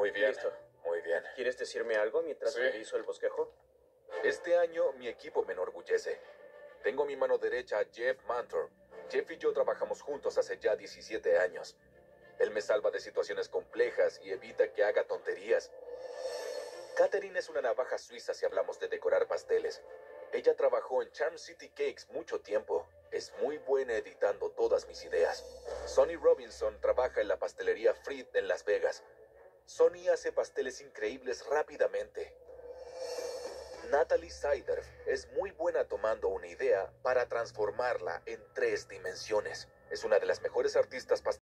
Muy bien. Listo. Muy bien. ¿Quieres decirme algo mientras Sí. reviso el bosquejo? Este año mi equipo me enorgullece. Tengo a mi mano derecha a Jeff Mantor. Jeff y yo trabajamos juntos hace ya 17 años. Él me salva de situaciones complejas y evita que haga tonterías. Katherine es una navaja suiza si hablamos de decorar pasteles. Ella trabajó en Charm City Cakes mucho tiempo. Es muy buena editando todas mis ideas. Sonny Robinson trabaja en la pastelería Fried en Las Vegas. Sonny hace pasteles increíbles rápidamente. Natalie Sider es muy buena tomando una idea para transformarla en tres dimensiones. Es una de las mejores artistas